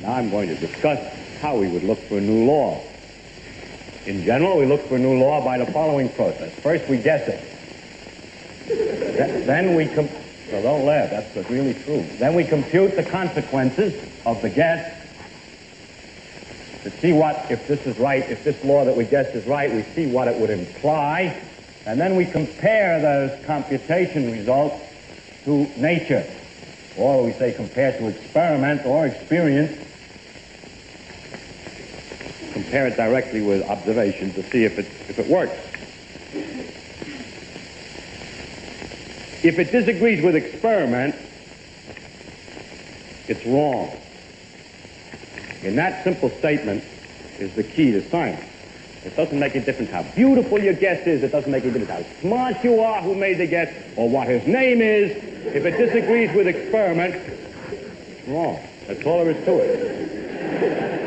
Now I'm going to discuss how we would look for a new law. In general, we look for a new law by the following process. First, we guess it. Th- then we com- so don't laugh. That's really true. Then we compute the consequences of the guess to see what, if this is right, if this law that we guessed is right, we see what it would imply, and then we compare those computation results to nature, or we say compare to experiment or experience, compare it directly with observation to see if it, if it works. If it disagrees with experiment, it's wrong. And that simple statement is the key to science. It doesn't make a difference how beautiful your guess is. It doesn't make a difference how smart you are who made the guess or what his name is. If it disagrees with experiment, wrong. That's all there is to it.